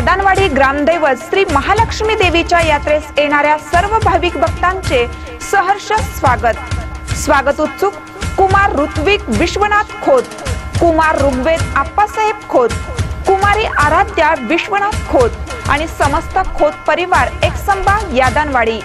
ग्रामदैवत श्री महालक्ष्मी देवीच्या यात्रेस येणाऱ्या सर्व भाविक भक्तांचे सहर्ष स्वागत. स्वागत उत्सुक कुमार ऋत्विक विश्वनाथ खोत कुमार ऋग्वेद आप्पासाहेब खोत कुमारी आराध्या विश्वनाथ खोत आणि समस्त खोत परिवार एकसंबा यादानवाडी.